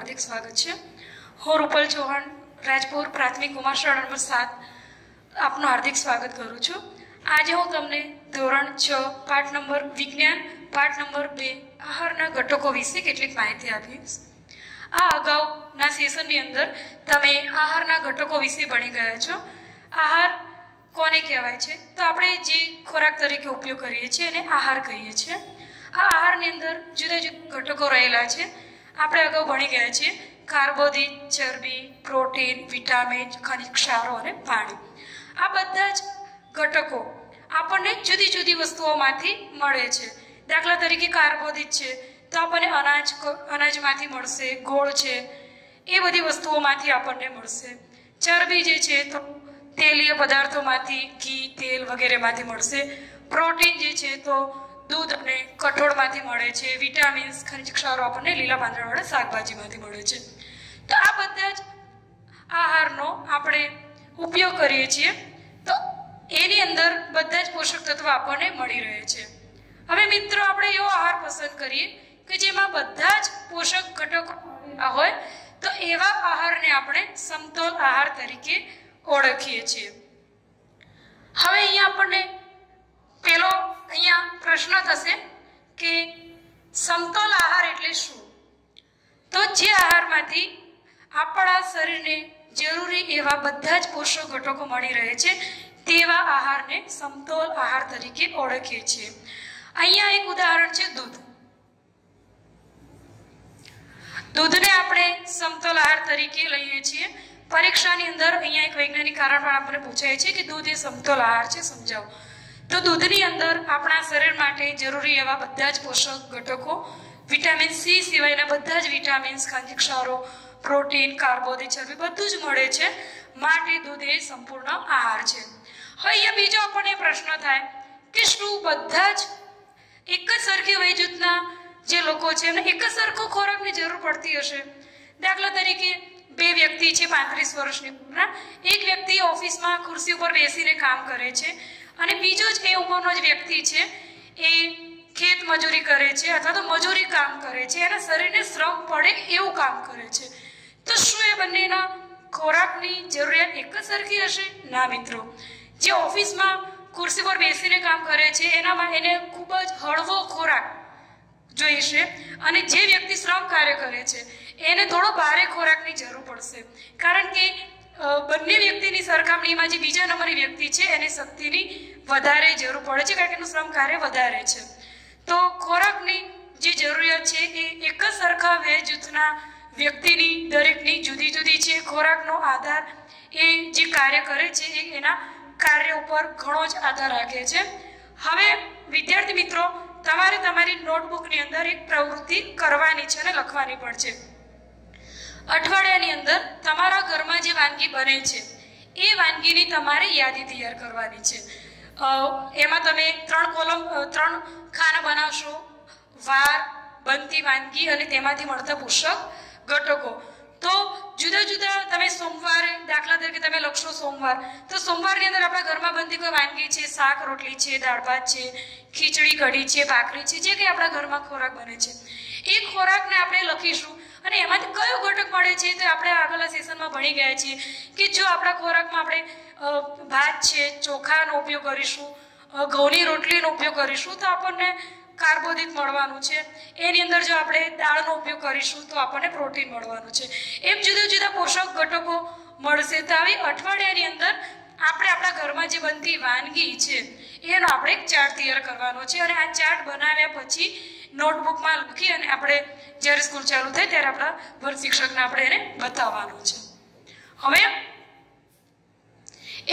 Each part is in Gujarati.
હાર્દિક સ્વાગત છે. હું રૂપલ ચૌહાણ, રાજપુર પ્રાથમિક શાળા નંબર સાત. આપનું હાર્દિક સ્વાગત કરું છું. આજે હું તમને ધોરણ છ, પાઠ નંબર વિજ્ઞાન, પાઠ નંબર બે, આહારના ઘટકો વિશે કેટલીક માહિતી આપીશ. આ અગાઉના સેશનની અંદર તમે આહારના ઘટકો વિશે ભણી ગયા છો. આહાર કોને કહેવાય છે? તો આપણે જે ખોરાક તરીકે ઉપયોગ કરીએ છીએ એને આહાર કહીએ છીએ. આ આહારની અંદર જુદા જુદા ઘટકો રહેલા છે. આપણે અગાઉ ભણી ગયા છીએ કાર્બોદિત, ચરબી, પ્રોટીન, વિટામિન, ખનિજ ક્ષારો અને પાણી. આ બધા જ ઘટકો આપણને જુદી જુદી વસ્તુઓમાંથી મળે છે. દાખલા તરીકે કાર્બોદિત છે, તો આપણને અનાજ અનાજમાંથી મળશે, ગોળ છે, એ બધી વસ્તુઓમાંથી આપણને મળશે. ચરબી જે છે, તો તેલીય પદાર્થોમાંથી ઘી, તેલ વગેરેમાંથી મળશે. પ્રોટીન જે છે, તો દૂધ અને કઠોળમાંથી મળે છે, વિટામિન્સ, ખનિજ ક્ષારો આપણને લીલા પાંદડાવાળા શાકભાજીમાંથી મળે છે. તો આ બધા જ આહારનો આપણે ઉપયોગ કરીએ છીએ. તો એની અંદર બધા જ પોષક તત્વો આપણને મળી રહે છે. હવે મિત્રો, આપણે એવો આહાર પસંદ કરીએ કે જેમાં બધા જ પોષક ઘટકો હોય, તો એવા આહારને આપણે સમતોલ આહાર તરીકે ઓળખીએ છીએ. હવે અહીંયા આપણને પેલો અહીંયા પ્રશ્ન થશે કે સમતોલ આહાર એટલે શું? તો જે આહારમાંથી આપણા શરીરને જરૂરી એવા બધા જ પોષક ઘટકો મળી રહે છે, તેવા આહારને સમતોલ આહાર તરીકે ઓળખીએ છીએ. અહીંયા એક ઉદાહરણ છે દૂધ. દૂધને આપણે સમતોલ આહાર તરીકે લઈએ છીએ. પરીક્ષાની અંદર અહીંયા એક વૈજ્ઞાનિક કારણ પણ આપણને પૂછાય છે કે દૂધ એ સમતોલ આહાર છે, સમજાવો. તો દૂધની અંદર આપણા શરીર માટે જરૂરી એવા બધા જ પોષક ઘટકો, વિટામિન સી સિવાયના બધા જ વિટામિન્સ ખનિજ ક્ષારો પ્રોટીન, કાર્બોદિત ચરબી બધું જ મળે છે. માટે દૂધ એ સંપૂર્ણ આહાર છે. હવે અહીંયા બીજો આપણને પ્રશ્ન થાય કે શું બધા જ એક જ સરખી વય જૂથના જે લોકો છે, એમને એક જ સરખો ખોરાકની જરૂર પડતી હશે? દાખલા તરીકે બે વ્યક્તિ છે પાંત્રીસ વર્ષની ઉંમરના. એક વ્યક્તિ ઓફિસમાં ખુરશી ઉપર બેસીને કામ કરે છે. અને બીજો જ એ ઉંમરનો જ વ્યક્તિ છે, એ ખેત મજૂરી કરે છે અથવા તો મજૂરી કામ કરે છે, એના શરીરને શ્રમ પડે એવું કામ કરે છે. તો શું એ બંનેના ખોરાકની જરૂરિયાત એક જ સરખી હશે? ના મિત્રો. જે ઓફિસમાં ખુરશી પર બેસીને કામ કરે છે, એનામાં એને ખૂબ જ હળવો ખોરાક જોઈશે અને જે વ્યક્તિ શ્રમ કાર્ય કરે છે, એને થોડો ભારે ખોરાકની જરૂર પડશે. કારણ કે બંને વ્યક્તિની સરખામણીમાં જે બીજા નંબરની વ્યક્તિ છે, એને શક્તિની વધારે જરૂર પડે છે, કારણ કે એનું શ્રમ કાર્ય વધારે છે. તો ખોરાકની જે જરૂરિયાત છે, એ એક જ સરખા વે જૂથના વ્યક્તિની દરેકની જુદી જુદી છે. ખોરાકનો આધાર એ જે કાર્ય કરે છે, એ એના કાર્ય ઉપર ઘણો જ આધાર રાખે છે. હવે, વિદ્યાર્થી મિત્રો, તમારે તમારી નોટબુકની અંદર એક પ્રવૃત્તિ કરવાની છે અને લખવાની પણ છે. અઠવાડિયાની અંદર તમારા ઘરમાં જે વાનગી બને છે, એ વાનગીની તમારે યાદી તૈયાર કરવાની છે. એમાં તમે ત્રણ કોલમ ત્રણ ખાના બનાવશો. વાર, બનતી વાનગી અને તેમાંથી મળતા પોષક ઘટકો. તો જુદા જુદા તમે સોમવારે દાખલા તરીકે તમે લખશો સોમવાર, તો સોમવારની અંદર આપણા ઘરમાં બનતી કોઈ વાનગી છે, શાક, રોટલી છે, દાળ ભાત છે, ખીચડી, કઢી છે, ભાખરી છે, જે કંઈ આપણા ઘરમાં ખોરાક બને છે. એ ખોરાકને આપણે લખીશું અને એમાંથી કયો ઘટક મળે છે તો આપણે આગળના સેશનમાં ભણી ગયા છીએ કે જો આપણા ખોરાકમાં આપણે ભાત છે, ચોખાનો ઉપયોગ કરીશું ઘઉંની રોટલીનો ઉપયોગ કરીશું, તો આપણને કાર્બોદિત મળવાનું છે. એની અંદર જો આપણે દાળનો ઉપયોગ કરીશું, તો આપણને પ્રોટીન મળવાનું છે. એમ જુદા જુદા પોષક ઘટકો મળશે. તો આવી અઠવાડિયાની અંદર આપણે આપણા ઘરમાં જે બનતી વાનગી છે, એનો આપણે એક ચાર્ટ તૈયાર કરવાનો છે. અને આ ચાર્ટ બનાવ્યા પછી નોટબુકમાં લખી અને આપણે જ્યારે સ્કૂલ ચાલુ થાય ત્યારે આપણા વર્ગ શિક્ષકને આપણે એને બતાવવાનું છે. હવે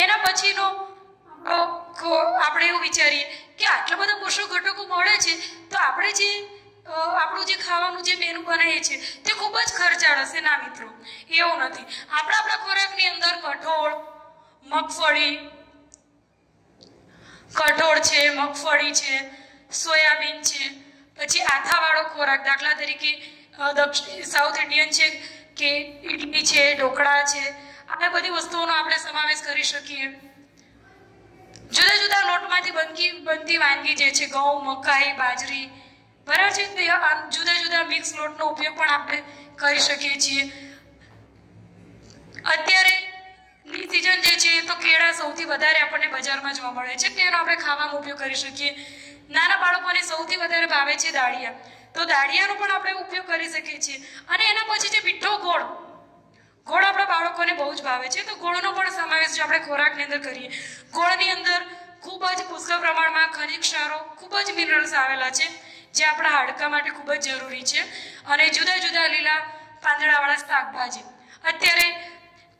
એના પછીનો આપણે એવું વિચારીએ કે આટલા બધા પોષક ઘટકો મળે છે, તો આપણે જે આપણું જે ખાવાનું જે મેનુ બનાવીએ છીએ, તે ખૂબ જ ખર્ચાળ હશે ના મિત્રો? એવું નથી. આપણા આપણા ખોરાકની અંદર કઠોળ, મગફળી, કઠોળ છે, મગફળી છે, સોયાબીન છે પછી આથાવાળો ખોરાક, દાખલા તરીકે સાઉથ ઇન્ડિયન છે કે ઇડલી છે, ઢોકળા છે આ બધી વસ્તુઓનો આપણે સમાવેશ કરી શકીએ. જુદા જુદા લોટમાંથી બનતી બનતી વાનગી જે છે, ઘઉં, મકાઈ, બાજરી, બરાબર છે જુદા જુદા મિક્સ લોટનો ઉપયોગ પણ આપણે કરી શકીએ છીએ. અત્યારે ની સિઝન જે છે તો કેળા સૌથી વધારે આપણને બજારમાં જોવા મળે છે તેનો આપણે ખાવામાં ઉપયોગ કરી શકીએ. નાના બાળકોને સૌથી વધારે ભાવે છે દાળિયા. તો દાળિયાનો પણ આપણે ઉપયોગ કરી શકીએ છીએ. અને એના પછી જે મીઠો ગોળ ગોળ આપણા બાળકોને બહુ જ ભાવે છે. તો ગોળનો પણ સમાવેશ જો આપણે ખોરાકની અંદર કરીએ, ગોળની અંદર ખૂબ જ પુષ્કળ પ્રમાણમાં ખનિજ ક્ષારો, ખૂબ જ મિનરલ્સ આવેલા છે, જે આપણા હાડકા માટે ખૂબ જ જરૂરી છે. અને જુદા જુદા લીલા પાંદડાવાળા શાકભાજી. અત્યારે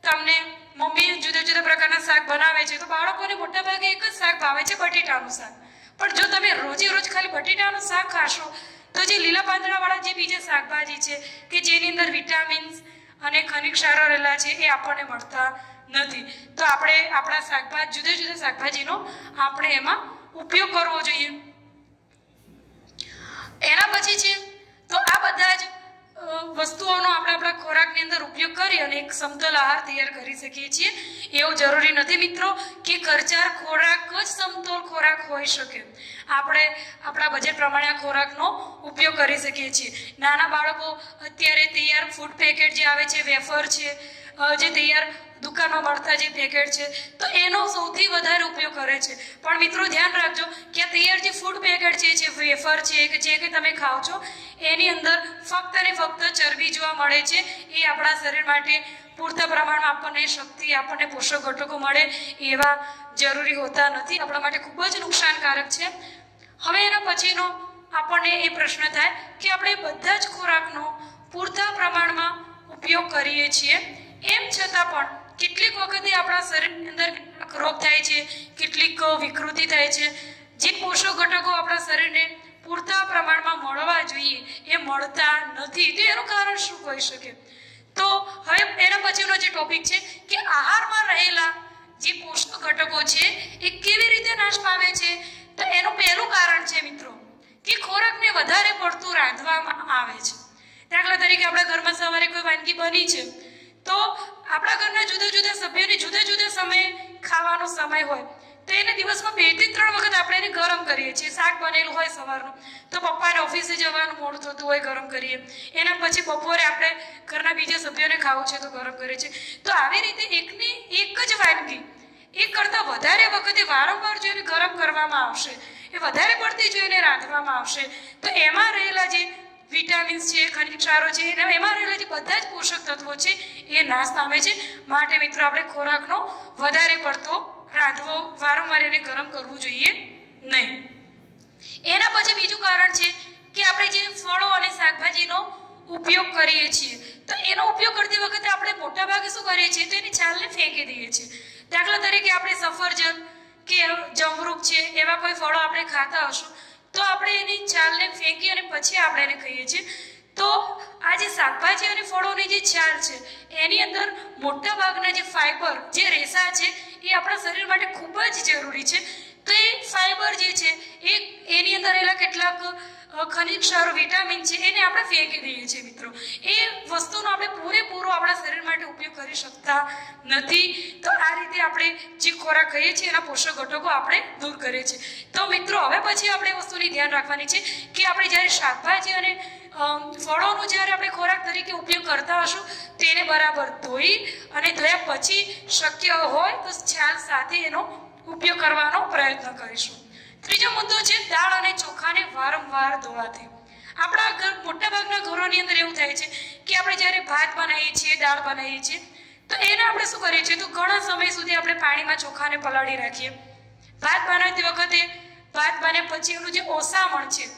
તમને મમ્મી જુદા જુદા પ્રકારના શાક બનાવે છે. તો બાળકોને મોટાભાગે એક જ શાક ભાવે છે બટેટાનું શાક. પણ જો તમે રોજે રોજ ખાલી બટેટાનું શાક ખાશો, તો જે લીલા પાંદડાવાળા જે બીજા શાકભાજી છે, કે જેની અંદર વિટામિન્સ અને ખનિક ક્ષારો રહેલા છે, એ આપણને મળતા નથી. તો આપણે આપણા શાકભાજી, જુદા જુદા શાકભાજીનો આપણે એમાં ઉપયોગ કરવો જોઈએ. એના પછી છે, તો આ બધા જ વસ્તુઓનો આપણે આપણા ખોરાકની અંદર ઉપયોગ કરી અને એક સમતોલ આહાર તૈયાર કરી શકીએ છીએ. એવું જરૂરી નથી મિત્રો કે ખર્ચાર ખોરાક જ સમતોલ ખોરાક હોઈ શકે. આપણે આપણા બજેટ પ્રમાણે આ ખોરાકનો ઉપયોગ કરી શકીએ છીએ. નાના બાળકો અત્યારે તૈયાર ફૂડ પેકેટ જે આવે છે, વેફર છે જે તૈયાર દુકાનમાં મળતા જે પેકેટ છે, તો એનો સૌથી વધારે ઉપયોગ કરે છે. પણ મિત્રો, ધ્યાન રાખજો કે તૈયાર જે ફૂડ પેકેટ છે, જે વેફર છે, કે જે કંઈ તમે ખાઓ છો, એની અંદર ફક્ત ને ફક્ત ચરબી જોવા મળે છે. એ આપણા શરીર માટે પૂરતા પ્રમાણમાં આપણને શક્તિ, આપણને પોષક ઘટકો મળે એવા જરૂરી હોતા નથી. આપણા માટે ખૂબ જ નુકસાનકારક છે. હવે એના પછીનો આપણને એ પ્રશ્ન થાય કે આપણે બધા જ ખોરાકનો પૂરતા પ્રમાણમાં ઉપયોગ કરીએ છીએ. એમ છતાં પણ કેટલીક વખતે આપણા શરીરની અંદર કેટલાક રોગ થાય છે, કેટલીક વિકૃતિ થાય છે. જે પોષક ઘટકો આપણા શરીરને પૂરતા પ્રમાણમાં મળવા જોઈએ, એ મળતા નથી. તો એનું કારણ શું હોઈ શકે? તો હવે એના પછીનો જે ટોપિક છે કે આહારમાં રહેલા જે પોષક ઘટકો છે, એ કેવી રીતે નાશ પામે છે? તો એનું પહેલું કારણ છે મિત્રો, કે ખોરાકને વધારે પડતું રાંધવામાં આવે છે. દાખલા તરીકે આપણા ઘરમાં સવારે કોઈ વાનગી બની છે, તો આપણા ઘરના જુદા જુદા સભ્યોને જુદા જુદા સમયે ખાવાનો સમય હોય. તો એને દિવસમાં બેથી ત્રણ વખત આપણે એને ગરમ કરીએ છીએ. શાક બનેલું હોય સવારનું. તો પપ્પાને ઓફિસે જવાનું મોડું થતું હોય ગરમ કરીએ. એના પછી બપોરે આપણે ઘરના બીજા સભ્યોને ખાવું છે તો ગરમ કરીએ છીએ. તો આવી રીતે એકની એક જ વાનગી, એક કરતાં વધારે વખતે વારંવાર જો એને ગરમ કરવામાં આવશે, એ વધારે પડતી જો એને રાંધવામાં આવશે, તો એમાં રહેલા જે વિટામિન્સ છે, ખનિજ ક્ષારો છે એના એમાં રહેલા જે બધા જ પોષક તત્વો છે, એ નાશ પામે છે. માટે મિત્રો આપણે ખોરાકનો વધારે પડતો રાંધવો, વારંવાર એને ગરમ કરવું જોઈએ નહીં. એના પછી બીજું કારણ છે કે આપણે જે ફળો અને શાકભાજીનો ઉપયોગ કરીએ છીએ, તો એનો ઉપયોગ કરતી વખતે આપણે મોટા ભાગે શું કરીએ છીએ, તો એની છાલને ફેંકી દઈએ છીએ. દાખલા તરીકે આપણે સફરજન કે જમરૂક છે, એવા કોઈ ફળો આપણે ખાતા હશું તો આપણે એની છાલને ફેંકી અને પછી આપણે એને ખાઈએ છીએ. તો આ જે શાકભાજી અને ફળોની જે છાલ છે, એની અંદર મોટા ભાગના જે ફાઈબર જે રેસા છે, એ આપણા શરીર માટે ખૂબ જ જરૂરી છે. તો એ ફાઈબર જે છે, એ એની અંદર રહેલા કેટલાક ખનિજ ક્ષારો, વિટામિન છે, એને આપણે ફેંકી દઈએ છીએ મિત્રો. એ વસ્તુનો આપણે પૂરેપૂરો આપણા શરીર માટે ઉપયોગ કરી શકતા નથી. તો આ રીતે આપણે જે ખોરાક ખાઈએ છીએ, એના પોષક ઘટકો આપણે દૂર કરીએ છીએ. તો મિત્રો, હવે પછી આપણે વસ્તુની ધ્યાન રાખવાની છે કે આપણે જ્યારે શાકભાજી અને ફળોનો જ્યારે આપણે ખોરાક તરીકે ઉપયોગ કરતા હશું, તેને બરાબર ધોઈ અને ધોયા પછી શક્ય હોય તો છાલ સાથે એનો ઉપયોગ કરવાનો પ્રયત્ન કરીશું. ત્રીજો મુદ્દો છે, દાળ અને ચોખાને વારંવાર ધોવાથી. આપણા ઘર મોટાભાગના ઘરોની અંદર એવું થાય છે કે આપણે જ્યારે ભાત બનાવીએ છીએ, દાળ બનાવીએ છીએ, તો એને આપણે શું કરીએ છીએ? તો ઘણા સમય સુધી આપણે પાણીમાં ચોખાને પલાળી રાખીએ. ભાત બનાવતી વખતે, ભાત બન્યા પછી એનું જે ઓસામણ છે,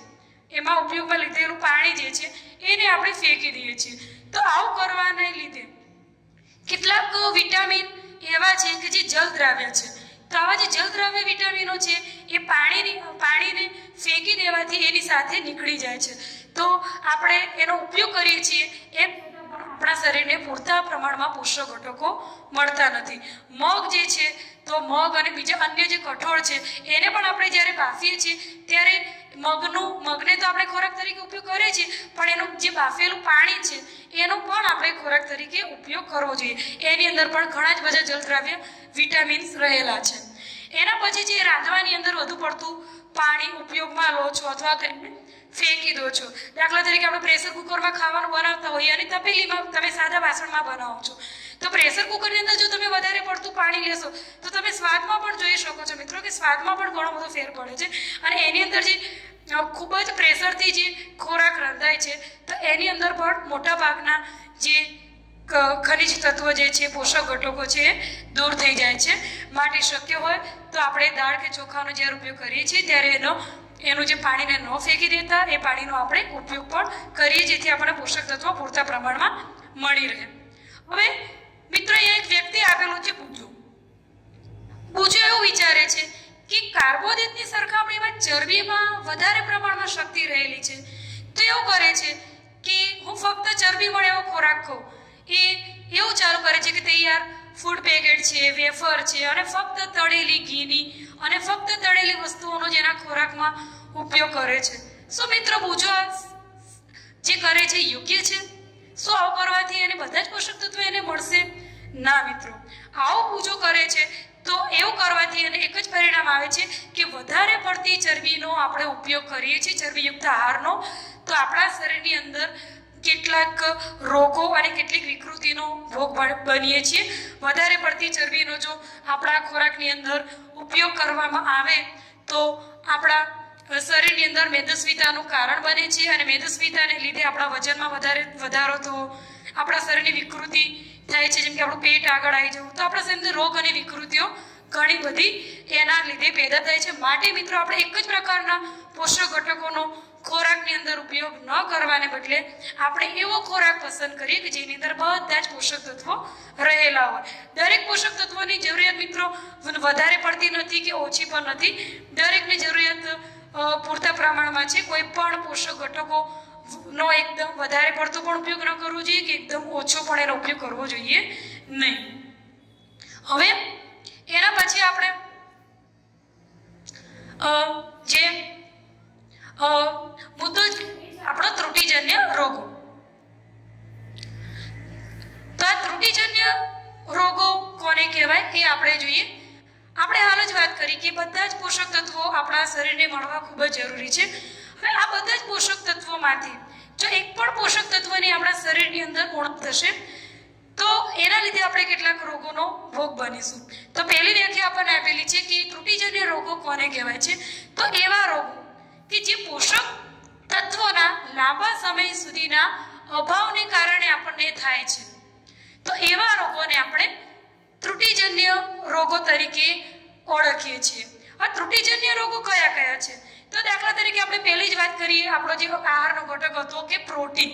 એમાં ઉપયોગમાં લીધેલું પાણી જે છે, એને આપણે ફેંકી દઈએ છીએ. તો આવું કરવાને લીધે કેટલાક વિટામિન એવા છે કે જે જલ દ્રાવ્ય છે. તો આવા જે જલદ્રવ્ય વિટામિનો છે, એ પાણીની, પાણીને ફેંકી દેવાથી એની સાથે નીકળી જાય છે. તો આપણે એનો ઉપયોગ કરીએ છીએ, એ આપણા શરીરને પૂરતા પ્રમાણમાં પોષક ઘટકો મળતા નથી. મગ જે છે, તો મગ અને બીજા અન્ય જે કઠોળ છે, એને પણ આપણે જ્યારે બાફીએ છીએ, ત્યારે મગનું, મગને તો આપણે ખોરાક તરીકે ઉપયોગ કરીએ છીએ, પણ એનું જે બાફેલું પાણી છે, એનો પણ આપણે ખોરાક તરીકે ઉપયોગ કરવો જોઈએ. એની અંદર પણ ઘણા જ બધા જલદ્રાવ્ય વિટામિન્સ રહેલા છે. એના પછી જે રાંધવાની અંદર વધુ પડતું પાણી ઉપયોગમાં લો છો અથવા ફેંકી દો છો. દાખલા તરીકે આપણે પ્રેશર કુકરમાં ખાવાનું બનાવતા હોઈએ અને તપેલીમાં તમે સાદા વાસણમાં બનાવો છો. તો પ્રેશર કુકરની અંદર જો તમે વધારે પડતું પાણી લેશો, તો તમે સ્વાદમાં પણ જોઈ શકો છો મિત્રો કે સ્વાદમાં પણ ઘણો બધો ફેર પડે છે. અને એની અંદર જે ખૂબ જ પ્રેશરથી જે ખોરાક રંધાય છે, તો એની અંદર પણ મોટા ભાગના જે ખનિજ તત્વો જે છે, પોષક ઘટકો છે એ દૂર થઈ જાય છે. માટે શક્ય હોય તો આપણે દાળ કે ચોખાનો જ્યારે ઉપયોગ કરીએ છીએ, ત્યારે એનો, એનું જે પાણીને ન ફેંકી દેતા, એ પાણીનો આપણે ઉપયોગ પણ કરીએ, જેથી આપણને પોષક તત્વો પૂરતા પ્રમાણમાં મળી રહે. હવે, મિત્રો, અહીંયા એક વ્યક્તિ આપેલું છે પૂજો પૂજો એવું વિચારે છે કે કાર્બોદિતની સરખામણીમાં ચરબીમાં વધારે પ્રમાણમાં શક્તિ રહેલી છે. તો એવું કરે છે કે, હું ફક્ત ચરબી મળે એવો ખોરાક ખાઉં એ એવું ચાલુ કરે છે કે તૈયાર ફૂડ પેકેટ છે વેફર છે અને ફક્ત તળેલી ઘીની અને ફક્ત તળેલી વસ્તુઓનો જેના ખોરાકમાં ઉપયોગ કરે છે. શું મિત્રો પૂછો જે કરે છે યોગ્ય છે? શું આવું કરવાથી એને બધા જ પોષક તત્વો એને મળશે? ના મિત્રો. આવું પૂજો કરે છે તો એવું કરવાથી એને એક જ પરિણામ આવે છે કે વધારે પડતી ચરબીનો આપણે ઉપયોગ કરીએ છીએ, ચરબીયુક્ત આહારનો. તો આપણા શરીરની અંદર કેટલાક રોગો અને કેટલીક વિકૃતિનો ભોગ બન- બનીએ છીએ. વધારે પડતી ચરબીનો જો આપણા ખોરાકની અંદર ઉપયોગ કરવામાં આવે, તો આપણા શરીરની અંદર મેદસ્વીતાનું કારણ બને છે અને મેદસ્વીતાને લીધે આપણા વજનમાં વધારે, વધારો થવો આપણા શરીરની વિકૃતિ થાય છે. જેમ કે આપણું પેટ આગળ આવી જવું, તો આપણા શરીરની રોગ અને વિકૃતિઓ ઘણી બધી એના લીધે પેદા થાય છે. માટે મિત્રો, આપણે એક જ પ્રકારના પોષક ઘટકોનો ખોરાકની અંદર ઉપયોગ ન કરવાને બદલે આપણે એવો ખોરાક પસંદ કરીએ કે જેની અંદર બધા જ પોષક તત્વો રહેલા હોય. દરેક પોષક તત્વોની જરૂરિયાત મિત્રો વધારે પડતી નથી કે ઓછી પણ નથી. દરેકની જરૂરિયાત પૂરતા પ્રમાણમાં છે. કોઈ પણ પોષક ઘટકો નો એકદમ વધારે પડતો પણ ઉપયોગ ન કરવો જોઈએ કે એકદમ ઓછો પણ એનો ઉપયોગ કરવો જોઈએ નહીં. હવે એના પછી આપણે જે મુદ્દો આપણો ત્રુટિજન્ય રોગો. તો આ ત્રુટિજન્ય રોગો કોને કહેવાય એ આપણે જોઈએ. આપણે હાલ જ વાત કરી કે બધા જ પોષક તત્વો આપણા શરીરને મળવા ખૂબ જ જરૂરી છે. હવે આ બધા જ પોષક તત્વોમાંથી જો એક પણ પોષક તત્વની આપણા શરીરની અંદર ઉણપ થશે, તો એના લીધે આપણે કેટલાક રોગોનો ભોગ બનીશું. તો પહેલી વ્યાખ્યા આપણને આપેલી છે કે ત્રુટિજન્ય રોગો કોને કહેવાય છે? તો એવા રોગો કે જે પોષક તત્વોના લાંબા સમય સુધીના અભાવને કારણે આપણને થાય છે. તો એવા રોગોને આપણે ત્રુટિજન્ય રોગો તરીકે ઓળખીએ છીએ. આ ત્રુટિજન્ય રોગો કયા કયા છે? તો દાખલા તરીકે આપણે પહેલી જ વાત કરીએ, આપણો જે આહારનો ઘટક હતો કે પ્રોટીન.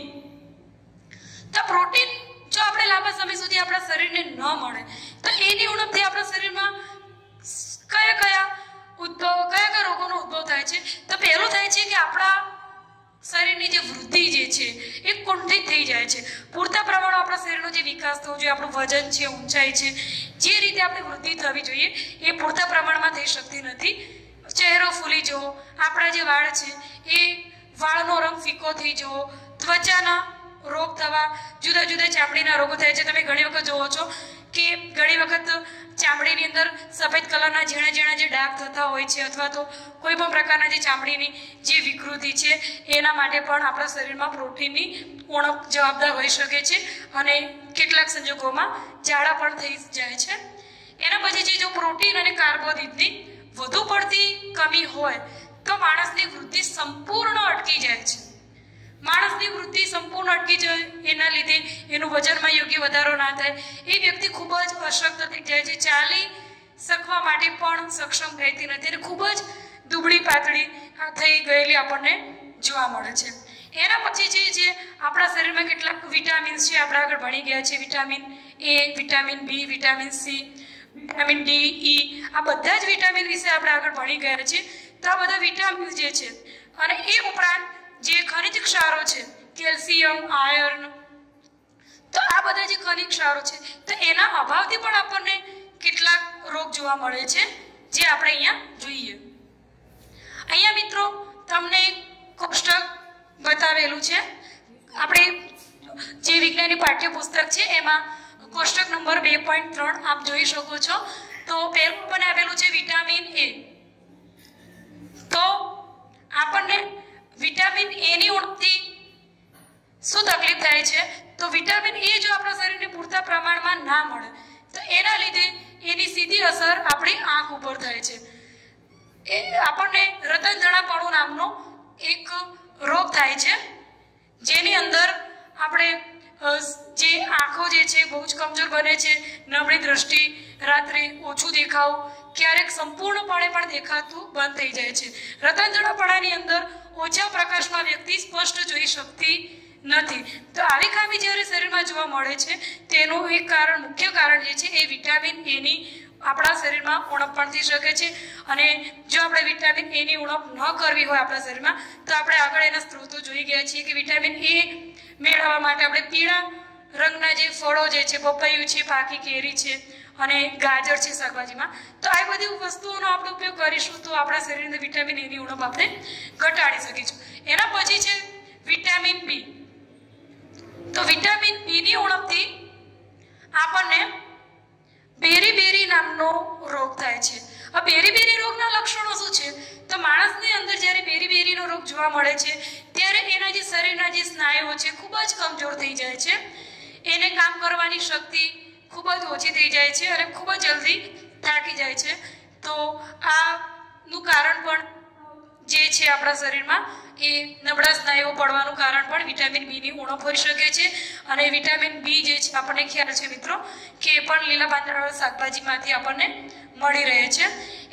તો પ્રોટીન જો આપણે લાંબા સમય સુધી આપણા શરીરને ન મળે, તો એની ઉણપથી આપણા શરીરમાં કયા કયા ઉદ્ભવ, કયા કયા રોગોનો ઉદ્ભવ થાય છે? તો પહેલું થાય છે કે આપણા શરીરની જે વૃદ્ધિ જે છે, એ કુંઠિત થઈ જાય છે. પૂરતા પ્રમાણમાં આપણા શરીરનો જે વિકાસ થવો જોઈએ, આપણું વજન છે, ઊંચાઈ છે, જે રીતે આપણે વૃદ્ધિ થવી જોઈએ, એ પૂરતા પ્રમાણમાં થઈ શકતી નથી. ચહેરો ફૂલી જવો, આપણા જે વાળ છે, એ વાળનો રંગ ફીકો થઈ જવો, ત્વચાના રોગ થવા, જુદા જુદા ચામડીના રોગો થાય છે. તમે ઘણી વખત જોવો છો કે ઘણી વખત ચામડીની અંદર સફેદ કલરના ઝીણા ઝીણા જે ડાઘ થતા હોય છે અથવા તો કોઈ પણ પ્રકારના જે ચામડીની જે વિકૃતિ છે, એના માટે પણ આપણા શરીરમાં પ્રોટીનની ઉણપ જવાબદાર હોઈ શકે છે અને કેટલાક સંજોગોમાં ઝાડા પણ થઈ જાય છે. એના પછી જે જો પ્રોટીન અને કાર્બોદિતની વધુ પડતી કમી હોય, તો માણસની વૃદ્ધિ સંપૂર્ણ અટકી જાય છે. માણસની વૃદ્ધિ સંપૂર્ણ અટકી જાય એના લીધે એનું વજનમાં યોગ્ય વધારો ના થાય. એ વ્યક્તિ ખૂબ જ અશક્ત થઈ જાય છે. ચાલી શકવા માટે પણ સક્ષમ રહેતી નથી અને ખૂબ જ દુબળી પાતળી થઈ ગયેલી આપણને જોવા મળે છે. એના પછી જે જે આપણા શરીરમાં કેટલાક વિટામિન્સ છે, આપણે આગળ ભણી ગયા છે vitamin A, vitamin B, vitamin C, vitamin D, E, આ બધા જ વિટામિન વિશે આપણે આગળ ભણી ગયા છે તો આ બધા વિટામિન જે છે અને એ ઉપરાંત જે ખનિજ ક્ષારો છે, કેલ્શિયમ, આયર્ન, તો આ બધા જે ખનિજ ક્ષારો છે, તો એના અભાવથી પણ આપણને કેટલાક રોગ જોવા મળે છે, જે આપણે અહીંયા જોઈએ. અહીંયા મિત્રો, તમને કોષ્ટક બતાવેલું છે. આપણે જે વિજ્ઞાની પાઠ્યપુસ્તક છે, એમાં કોષ્ટક નંબર બે પોઈન્ટ ત્રણ આપ જોઈ શકો છો. તો પહેલું પણ આવેલું છે વિટામિન એ. તો આપણને વિટામિન એ ની ઉણપથી શું તકલીફ થાય છે? તો વિટામિન એ જો આપણા શરીરને પૂરતા પ્રમાણમાં ના મળે, તો એના લીધે એની સીધી અસર આપણી આંખ ઉપર થાય છે. એ આપણને રતનજણાપણું નામનો એક રોગ થાય છે, જેની અંદર આપણે જે આંખો જે છે બહુ જ કમજોર બને છે, નબળી દ્રષ્ટિ, રાત્રે ઓછું દેખાવું ક્યારેક સંપૂર્ણપણે પણ દેખાતું બંધ થઈ જાય છે. રતનજણાપણાની અંદર ઓછા પ્રકાશમાં વ્યક્તિ સ્પષ્ટ જોઈ શકતી નથી. તો આવી ખામી જ્યારે શરીરમાં જોવા મળે છે, તેનું એક કારણ, મુખ્ય કારણ જે છે એ વિટામિન એની આપણા શરીરમાં ઉણપ પણ થઈ શકે છે. અને જો આપણે વિટામિન એની ઉણપ ન કરવી હોય આપણા શરીરમાં, તો આપણે આગળ એના સ્ત્રોતો જોઈ ગયા છીએ કે વિટામિન એ મેળવવા માટે આપણે પીળા રંગના જે ફળો જે છે, પપૈયું છે, પાકી કેરી છે અને ગાજર છે શાકભાજીમાં. તો આ બધી વસ્તુઓનો આપણે ઉપયોગ કરીશું તો આપણા શરીરની વિટામિન એની ઉણપ આપણે ઘટાડી શકીશું. એના પછી છે વિટામિન બી તો વિટામિન બીની ઉણપથી આપણને બેરી બેરી નામનો રોગ થાય છે. આ બેરી બેરી રોગના લક્ષણો શું છે? તો માણસની અંદર જ્યારે બેરી બેરીનો રોગ જોવા મળે છે, ત્યારે એના જે શરીરના જે સ્નાયુઓ છે ખૂબ જ કમજોર થઈ જાય છે. એને કામ કરવાની શક્તિ ખૂબ જ ઓછી થઈ જાય છે અને ખૂબ જ જલ્દી થાકી જાય છે. તો આનું કારણ પણ જે છે આપણા શરીરમાં એ નબળા સ્નાયુઓ પડવાનું કારણ પણ વિટામિન બીની ઉણપ હોઈ શકે છે. અને વિટામિન બી જે છે આપણને ખ્યાલ છે મિત્રો કે એ પણ લીલા પાંદડાવાળા શાકભાજીમાંથી આપણને મળી રહે છે.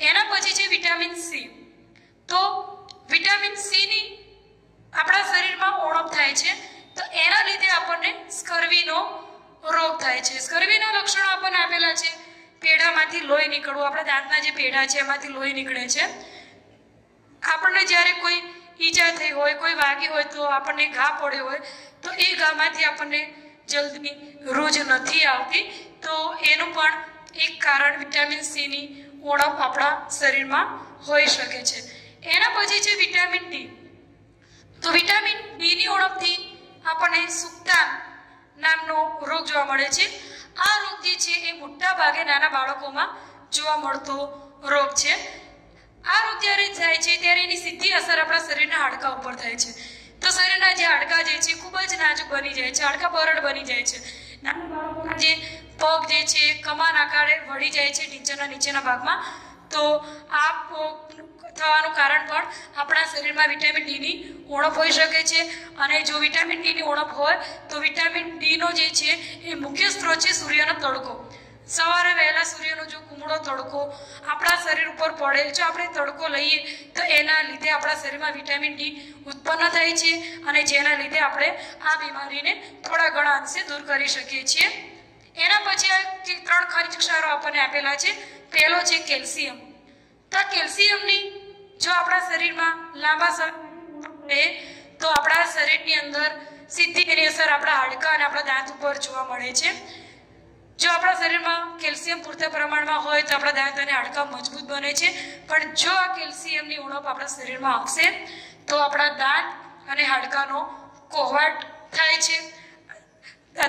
એના પછી છે વિટામિન સી તો વિટામિન સીની આપણા શરીરમાં ઉણપ થાય છે. તો એના લીધે આપણને સ્કર્વીનો રોગ થાય છે. સ્કર્વીના લક્ષણો આપણને આપેલા છે. પેઢામાંથી લોહી નીકળવું. આપણા દાંતના જે પેઢા છે, એમાંથી લોહી નીકળે છે. આપણને જ્યારે કોઈ ઈજા થઈ હોય, કોઈ વાગી હોય, તો આપણને ઘા પડ્યો હોય, તો એ ઘામાંથી આપણને જલ્દી રોજ નથી આવતી. તો એનું પણ એક કારણ વિટામિન સીની ઉણપ આપણા શરીરમાં હોઈ શકે છે. એના પછી છે વિટામિન ડી. તો વિટામિન ડીની ઉણપથી આપણને સુક્તાન નામનો રોગ જોવા મળે છે. આ રોગ જે છે એ મોટા ભાગે નાના બાળકોમાં જોવા મળતો રોગ છે. આ રોગ જ્યારે થાય છે ત્યારે એની સીધી અસર આપણા શરીરના હાડકા ઉપર થાય છે. તો શરીરના જે હાડકા જે છે ખૂબ જ નાજુક બની જાય છે, હાડકા બરડ બની જાય છે. નાના બાળકોના જે પગ જે છે કમાન આકારે વળી જાય છે નીચેના નીચેના ભાગમાં. તો આ થવાનું કારણ પણ આપણા શરીરમાં વિટામિન ડીની ઉણપ હોઈ શકે છે. અને જો વિટામિન ડીની ઉણપ હોય, તો વિટામિન ડીનો જે છે, એ મુખ્ય સ્ત્રોત છે સૂર્યનો તડકો. સવારે વહેલા સૂર્યનો જો કુમળો તડકો આપણા શરીર ઉપર પડે, જો આપણે તડકો લઈએ, તો એના લીધે આપણા શરીરમાં વિટામિન ડી ઉત્પન્ન થાય છે અને જેના લીધે આપણે આ બીમારીને થોડા ઘણા અંશે દૂર કરી શકીએ છીએ. એના પછી ત્રણ ખનિજ ક્ષારો આપણને આપેલા છે. પહેલો છે કેલ્શિયમ. તો આ કેલ્શિયમની જો આપણા શરીરમાં લાંબા રહે તો આપણા શરીરની અંદર સીધી એની અસર આપણા હાડકા અને આપણા દાંત ઉપર જોવા મળે છે. જો આપણા શરીરમાં કેલ્શિયમ પૂરતા પ્રમાણમાં હોય તો આપણા દાંત અને હાડકા મજબૂત બને છે. પણ જો આ કેલ્શિયમની ઉણપ આપણા શરીરમાં આવશે, તો આપણા દાંત અને હાડકાનો કોહવાટ થાય છે.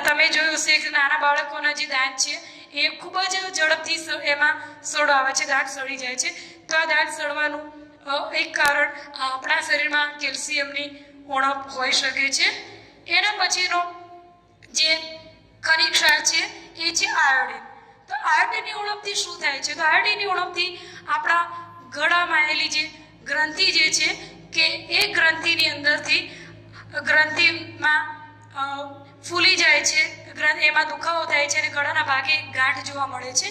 તમે જોયું હશે કે નાના બાળકોના જે દાંત છે, એ ખૂબ જ ઝડપથી એમાં સોડો આવે છે, દાંત સડી જાય છે. તો દાંત સડવાનું એક કારણ આપણા શરીરમાં કેલ્શિયમની ઉણપ હોઈ શકે છે. એના પછીનો જે ખનિજ છે, એ છે આયોડિન. તો આયોડિનની ઉણપથી શું થાય છે? તો આયોડિનની ઉણપથી આપણા ગળામાં આવેલી જે ગ્રંથિ જે છે, કે એ ગ્રંથિની અંદરથી, ગ્રંથિમાં ફૂલી જાય છે એમાં દુખાવો થાય છે અને ગળાના ભાગે ગાંઠ જોવા મળે છે.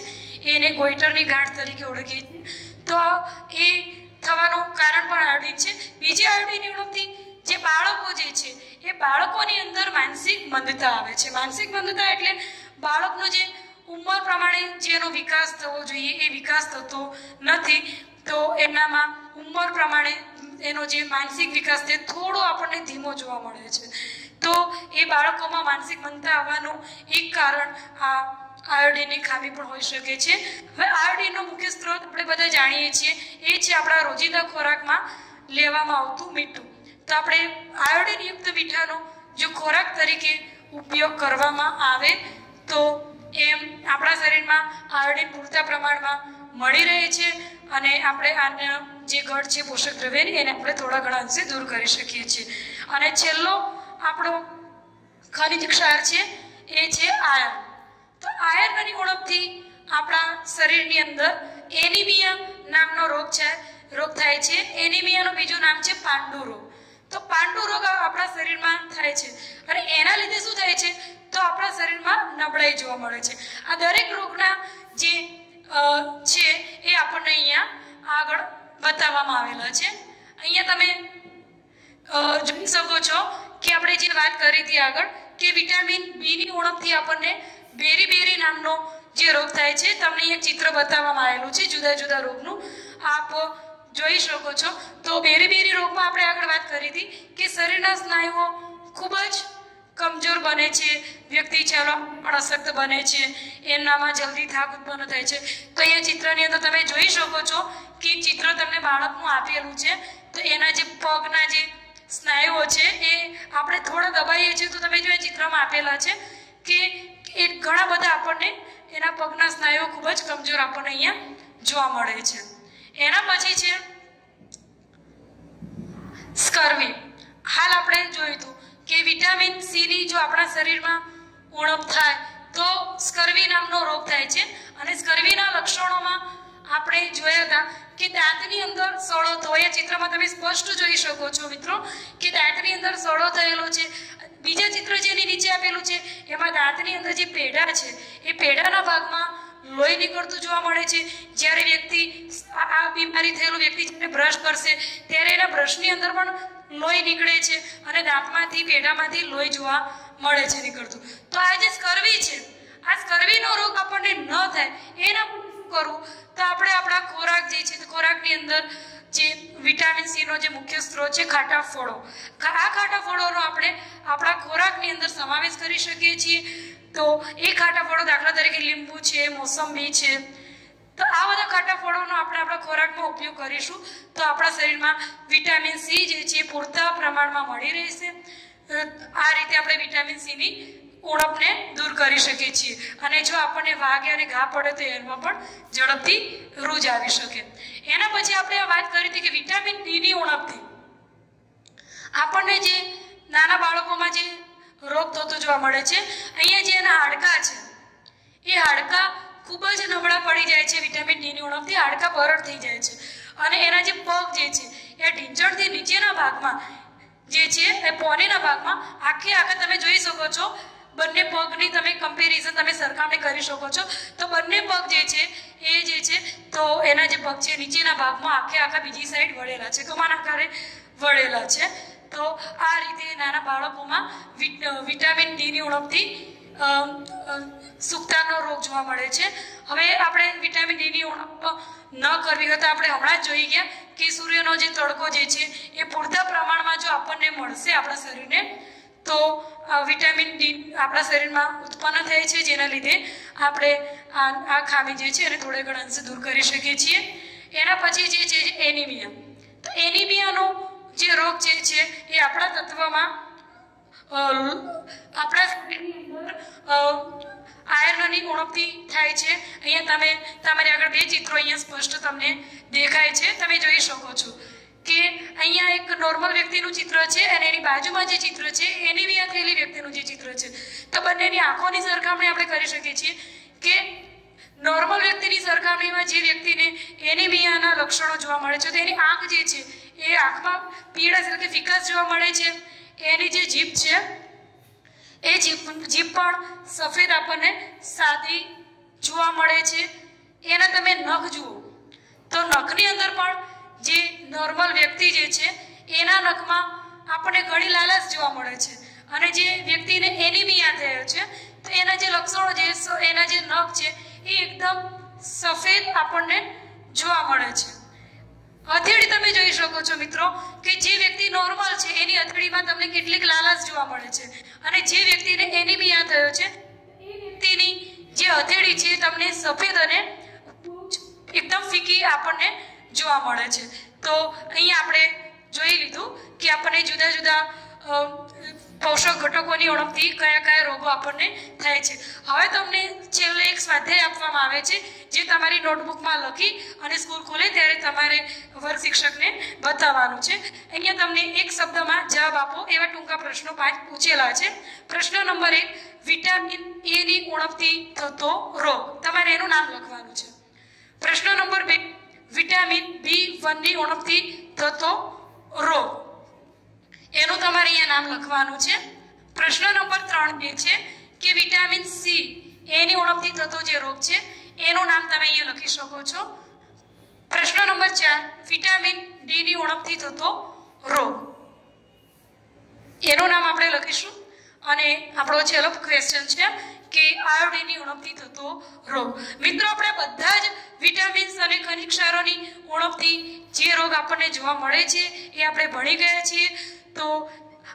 એને ગોઈટરની ગાંઠ તરીકે ઓળખીએ છીએ તો એ થવાનું કારણ પણ આયોડિન છે. બીજી આયોડિન ઉણપથી જે બાળકો જે છે, એ બાળકોની અંદર માનસિક મંદતા આવે છે. માનસિક મંદતા એટલે બાળકનો જે ઉંમર પ્રમાણે જેનો વિકાસ થવો જોઈએ, એ વિકાસ થતો નથી. તો એમનામાં ઉંમર પ્રમાણે એનો જે માનસિક વિકાસ છે, થોડો આપણને ધીમો જોવા મળે છે. તો એ બાળકોમાં માનસિક મંદતા આવવાનું એક કારણ આ આયોડિનની ખામી પણ હોઈ શકે છે. હવે આયોડિનનો મુખ્ય સ્ત્રોત આપણે બધા જાણીએ છીએ, એ છે આપણા રોજિંદા ખોરાકમાં લેવામાં આવતું મીઠું. તો આપણે આયોડિન યુક્ત મીઠાનો જો ખોરાક તરીકે ઉપયોગ કરવામાં આવે, તો એમ આપણા શરીરમાં આયોડિન પૂરતા પ્રમાણમાં મળી રહે છે અને આપણે આના જે ઘટ છે, પોષક દ્રવ્યની, એને આપણે થોડા ઘણા અંશે દૂર કરી શકીએ છીએ. અને છેલ્લો આપણો ખનિજ ક્ષાર છે, એ છે આયર્ન તો આયર્નની ઉણપથી આપણા શરીરની અંદર એનિમિયા નામનો રોગ છે, રોગ થાય છે. એનિમિયાનું બીજું નામ છે પાંડુ રોગ. તો પાંડુ રોગ આપણા શરીરમાં થાય છે. અને એના લીધે શું થાય છે? તો આપણા શરીરમાં નબળાઈ જોવા મળે છે. આ દરેક રોગના જે છે એ આપણને અહીંયા આગળ બતાવવામાં આવેલા છે. અહીંયા તમે જોઈ શકો છો કે આપણે જે વાત કરી હતી આગળ કે વિટામિન બીની ઉણપથી આપણને બેરી બેરી નામનો જે રોગ થાય છે, તમને અહીંયા ચિત્ર બતાવવામાં આવેલું છે, જુદા જુદા રોગનું. આપ જોઈ શકો છો. તો બેરી બેરી રોગમાં આપણે આગળ વાત કરી હતી કે શરીરના સ્નાયુઓ ખૂબ જ કમજોર બને છે, વ્યક્તિ ચાલો પણ અશક્ત બને છે, એમનામાં જલ્દી થાક ઉત્પન્ન થાય છે. તો અહીંયા ચિત્રની અંદર તમે જોઈ શકો છો કે ચિત્ર તમને બાળકનું આપેલું છે. તો એના જે પગના જે સ્નાયુઓ છે, એ આપણે થોડા દબાઈએ છીએ તો તમે જો એ ચિત્રમાં આપેલા છે કે એ ઘણા બધા આપણને એના પગના સ્નાયુઓ ખૂબ જ કમજોર આપણને અહીંયા જોવા મળે છે. એના પછી છે સ્કર્વી. હાલ આપણે જોયું હતું કે વિટામિન સી ની જો આપણા શરીરમાં ઉણપ થાય તો સ્કર્વી નામનો રોગ થાય છે અને સ્કર્વીના લક્ષણોમાં આપણે જોયા હતા કે દાંતની અંદર સડો થયો એ ચિત્રમાં તમે સ્પષ્ટ જોઈ શકો છો મિત્રો કે દાંતની અંદર સડો થયેલો છે બીજા ચિત્ર જેની નીચે આપેલું છે, એમાં દાંતની અંદર જે પેઢા છે, એ પેઢાના ભાગમાં લોહી નીકળતું જોવા મળે છે. જ્યારે વ્યક્તિ આ બીમારી થયેલું વ્યક્તિ જ્યારે બ્રશ કરશે, ત્યારે એના બ્રશની અંદર પણ લોહી નીકળે છે અને દાંતમાંથી, પેઢામાંથી લોહી જોવા મળે છે નીકળતું. તો આ જે સ્કર્વી છે, આ સ્કર્વીનો રોગ આપણને ન થાય, એના કરવું? તો આપણે આપણા ખોરાક જે છે, ખોરાકની અંદર જે વિટામિન સી નો જે મુખ્ય સ્ત્રોત છે, ખાટા ફળો. આ ખાટા ફળોનો આપણે આપણા ખોરાકની અંદર સમાવેશ કરી શકીએ છીએ. તો એ ખાટા ફળો દાખલા તરીકે લીંબુ છે, મોસંબી છે. તો આ બધા ખાટા ફળોનો આપણે આપણા ખોરાકમાં ઉપયોગ કરીશું. તો આપણા શરીરમાં વિટામિન સી જે છે પૂરતા પ્રમાણમાં મળી રહેશે. આ રીતે આપણે વિટામિન સીની ઉણપને દૂર કરી શકીએ છીએ અને જો આપણને વાગે અને ઘા પડે તો એમાં પણ ઝડપથી રૂજ આવી શકે. એના પછી આપણે વાત કરી હતી કે વિટામિન ડીની ઉણપથી. આપણને જે નાના બાળકોમાં જે રોગ થતો જોવા મળે છે, અહીંયા જે એના હાડકા છે, એ હાડકા ખૂબ જ નબળા પડી જાય છે વિટામિન ડીની ઉણપથી. હાડકા બરડ થઈ જાય છે. અને એના જે પગ જે છે, એ ઢીંચણથી નીચેના ભાગમાં જે છે, એ પોનીના ભાગમાં આખે આખા તમે જોઈ શકો છો બંને પગની તમે કમ્પેરિઝન તમે સરખામણી કરી શકો છો. તો બંને પગ જે છે, એ જે છે, તો એના જે પગ છે નીચેના ભાગમાં આખે આખા બીજી સાઈડ વળેલા છે. કમાન આકારે વળેલા છે. તો આ રીતે નાના બાળકોમાં વિટામિન ડીની ઉણપથી સુક્તાનો રોગ જોવા મળે છે. હવે આપણે વિટામિન ડીની ઉણપ ન કરવી હોય તો આપણે હમણાં જ જોઈ ગયા કે સૂર્યનો જે તડકો જે છે, એ પૂરતા પ્રમાણમાં જો આપણને મળશે આપણા શરીરને તો વિટામિન ડી આપણા શરીરમાં ઉત્પન્ન થાય છે, જેના લીધે આપણે આ આ ખામી જે છે એને થોડે ઘણા અંશે દૂર કરી શકીએ છીએ. એના પછી જે છે એનિમિયા તો એનિમિયાનો જે રોગ જે છે, એ આપણા તત્વમાં આપણા આયર્નની ઉણપથી થાય છે. અહીંયા તમે, તમારી આગળ બે ચિત્રો અહીંયા સ્પષ્ટ તમને દેખાય છે. તમે જોઈ શકો છો. કે અહીંયા એક નોર્મલ વ્યક્તિનું ચિત્ર છે અને એની બાજુમાં જે ચિત્ર છે એનિમિયા થયેલી વ્યક્તિનું જે ચિત્ર છે. તો બંનેની આંખોની સરખામણી આપણે કરી શકીએ છીએ કે નોર્મલ વ્યક્તિની સરખામણીમાં જે વ્યક્તિને એનિમિયાના લક્ષણો જોવા મળે છે. તો એની આંખ જે છે, એ આંખમાં પીળા એટલે કે ફિકસ જોવા મળે છે. એની જે જીભ છે, એ જીભ જીભ પણ સફેદ આપણને સાદી જોવા મળે છે. એના તમે નખ જુઓ. તો નખની અંદર પણ જે નોર્મલ વ્યક્તિ જે છે, એના નખમાં આપણને ઘણી લાલાશ જોવા મળે છે. અને જે વ્યક્તિને એનિમિયા થયો છે, તો એના જે લક્ષણો જે એના જે નખ છે, એ એકદમ સફેદ આપણને જોવા મળે છે. હથેળી તમે જોઈ શકો છો મિત્રો, કે જે વ્યક્તિ નોર્મલ છે, એની હથેળીમાં તમને કેટલીક લાલાશ જોવા મળે છે. અને જે વ્યક્તિને એનિમિયા થયો છે, એ વ્યક્તિની જે હથેળી છે તમને સફેદ અને જોવા મળે છે. તો અહીંયા આપણે જોઈ લીધું કે આપણને જુદા જુદા પોષક ઘટકોની ઉણપથી કયા કયા રોગો આપણને થાય છે. હવે તમને છેલ્લે એક સ્વાધ્યાય આપવામાં આવે છે, જે તમારી નોટબુકમાં લખી અને સ્કૂલ ખોલે ત્યારે તમારે વર્ગ શિક્ષકને બતાવવાનું છે. અહીંયા તમને એક શબ્દમાં જવાબ આપો, એવા ટૂંકા પ્રશ્નો પાંચ પૂછેલા છે. પ્રશ્ન નંબર એક, વિટામિન એની ઉણપથી થતો રોગ. તમારે એનું નામ લખવાનું છે. પ્રશ્ન નંબર બે વિટામિન બી વનની ઉણપથી થતો રોગ. એનું તમારે અહીંયા નામ લખવાનું છે. પ્રશ્ન નંબર ત્રણ બે છે કે વિટામિન સી એની ઉણપથી થતો જે રોગ છે, એનું નામ તમે અહીંયા લખી શકો છો. પ્રશ્ન નંબર ચાર વિટામિન ડીની ઉણપથી થતો રોગ. એનું નામ આપણે લખીશું. અને આપણો છેલ્લો ક્વેશ્ચન છે કે આયોડીનની ઉણપથી થતો રોગ. મિત્રો, આપણે બધા જ વિટામિન્સ અને ખનિજ ક્ષારોની ઉણપથી જે રોગ આપણને જોવા મળે છે એ આપણે ભણી ગયા છીએ. તો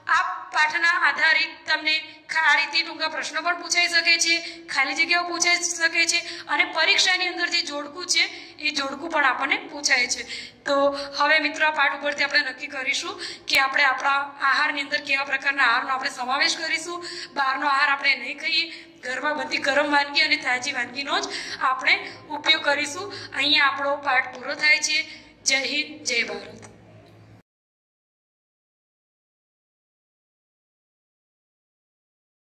આ પાઠના આધારિત તમને આ રીતે ટૂંકા પ્રશ્નો પણ પૂછાઈ શકે છે, ખાલી જગ્યાઓ પૂછાઈ શકે છે અને પરીક્ષાની અંદર જે જોડકું છે, એ જોડકું પણ આપણને પૂછાય છે. તો હવે મિત્રો પાઠ ઉપરથી આપણે નક્કી કરીશું કે આપણે આપણા આહારની અંદર કેવા પ્રકારના આહારનો આપણે સમાવેશ કરીશું. બહારનો આહાર આપણે નહીં ખાઈએ, ઘરમાં બધી ગરમ વાનગી અને તાજી વાનગીનો જ આપણે ઉપયોગ કરીશું. અહીંયા આપણો પાઠ પૂરો થાય છે. જય હિન્દ, જય ભારત.